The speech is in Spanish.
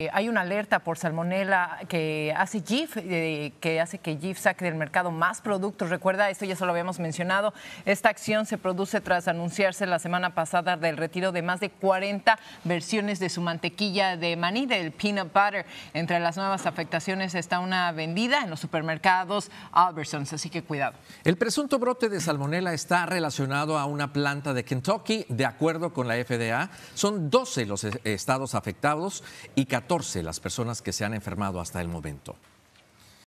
Eh, hay una alerta por salmonela que hace GIF, eh, que hace que GIF saque del mercado más productos. Recuerda, esto ya se lo habíamos mencionado. Esta acción se produce tras anunciarse la semana pasada del retiro de más de 40 versiones de su mantequilla de maní, del peanut butter. Entre las nuevas afectaciones está una vendida en los supermercados Albertsons, así que cuidado. El presunto brote de salmonela está relacionado a una planta de Kentucky, de acuerdo con la FDA. Son 12 los estados afectados y 14 las personas que se han enfermado hasta el momento.